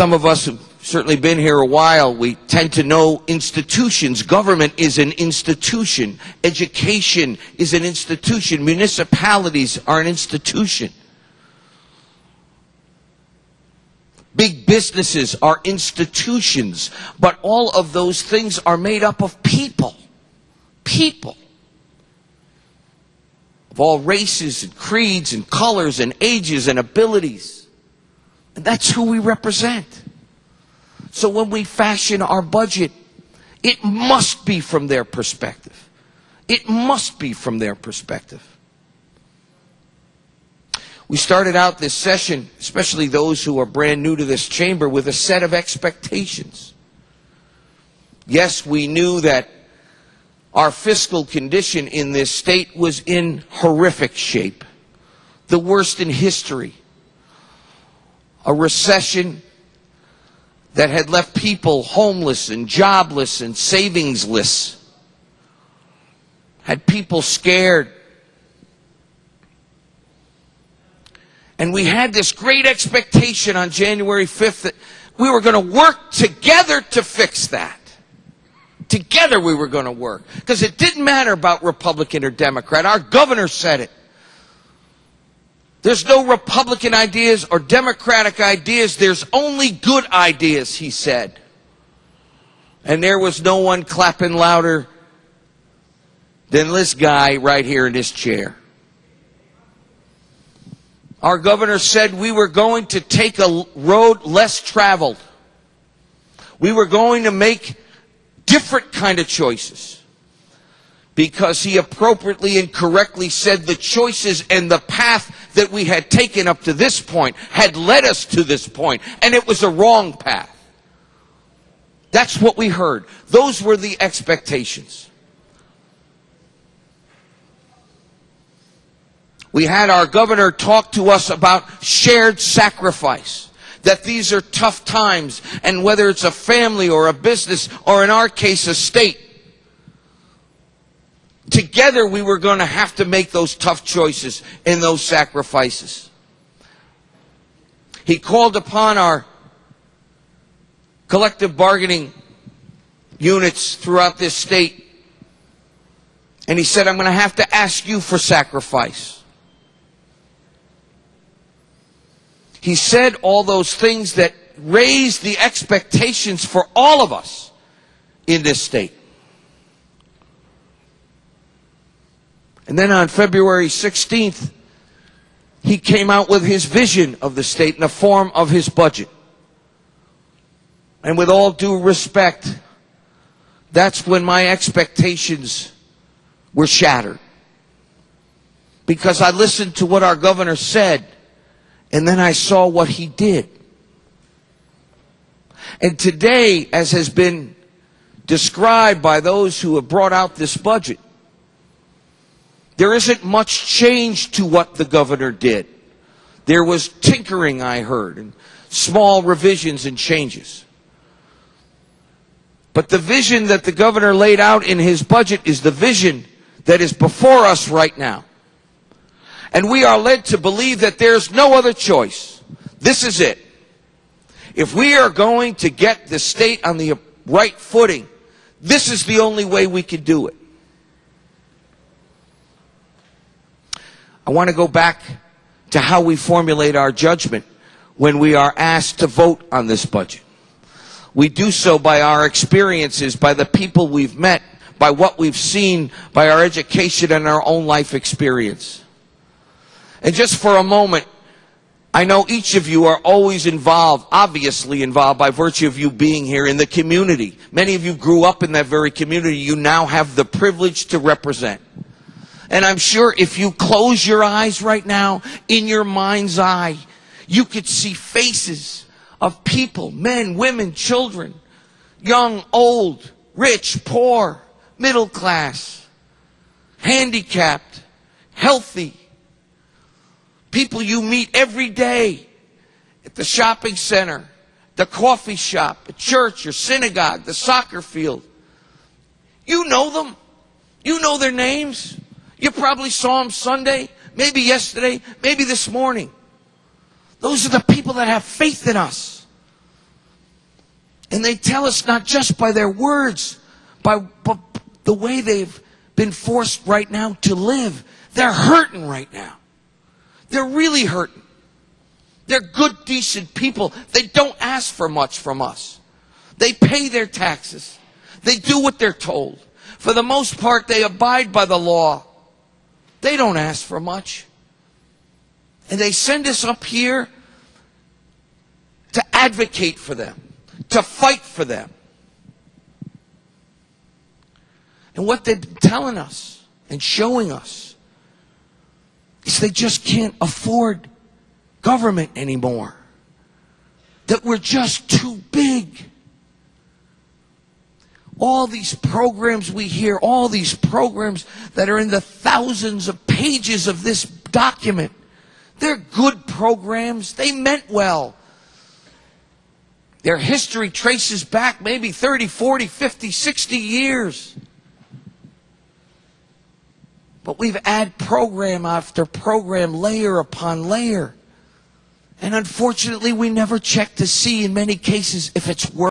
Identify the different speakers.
Speaker 1: Some of us who've certainly been here a while, we tend to know institutions. Government is an institution. Education is an institution. Municipalities are an institution. Big businesses are institutions. But all of those things are made up of people. People. Of all races and creeds and colors and ages and abilities. That's who we represent. So when we fashion our budget, it must be from their perspective. It must be from their perspective. We started out this session, especially those who are brand new to this chamber, with a set of expectations. Yes, we knew that our fiscal condition in this state was in horrific shape, the worst in history. A recession that had left people homeless and jobless and savingsless, had people scared And we had this great expectation on January 5th that we were going to work together to fix that. Together we were going to work. Because it didn't matter about Republican or Democrat. Our governor said it. There's no Republican ideas or Democratic ideas. There's only good ideas, he said. And there was no one clapping louder than this guy right here in this chair. Our governor said we were going to take a road less traveled. We were going to make different kind of choices. Because he appropriately and correctly said the choices and the path that we had taken up to this point had led us to this point, and it was a wrong path. That's what we heard. Those were the expectations. We had our governor talk to us about shared sacrifice. That these are tough times, and whether it's a family or a business, or in our case, a state, together we were going to have to make those tough choices and those sacrifices. He called upon our collective bargaining units throughout this state, and he said, I'm going to have to ask you for sacrifice. He said all those things that raised the expectations for all of us in this state. And then on February 16th, he came out with his vision of the state in the form of his budget. And with all due respect, that's when my expectations were shattered. Because I listened to what our governor said and then I saw what he did. And today, as has been described by those who have brought out this budget, there isn't much change to what the governor did. There was tinkering, I heard, and small revisions and changes. But the vision that the governor laid out in his budget is the vision that is before us right now. And we are led to believe that there's no other choice. This is it. If we are going to get the state on the right footing, this is the only way we can do it. I want to go back to how we formulate our judgment when we are asked to vote on this budget. We do so by our experiences, by the people we've met, by what we've seen, by our education and our own life experience. And just for a moment, I know each of you are always involved, obviously involved by virtue of you being here in the community. Many of you grew up in that very community you now have the privilege to represent. And I'm sure if you close your eyes right now, in your mind's eye, you could see faces of people, men, women, children, young, old, rich, poor, middle class, handicapped, healthy, People you meet every day at the shopping center, the coffee shop, the church, your synagogue, the soccer field. You know them. You know their names. You probably saw them Sunday, maybe yesterday, maybe this morning. Those are the people that have faith in us. And they tell us not just by their words, by, but the way they've been forced right now to live. They're hurting right now. They're really hurting. They're good, decent people. They don't ask for much from us. They pay their taxes. They do what they're told. For the most part, they abide by the law. They don't ask for much. And they send us up here to advocate for them, to fight for them. And what they're telling us and showing us is they just can't afford government anymore. That we're just too big. All these programs we hear, all these programs that are in the thousands of pages of this document, they're good programs. They meant well. Their history traces back maybe 30, 40, 50, 60 years. But we've added program after program, layer upon layer. And unfortunately, we never check to see in many cases if it's working.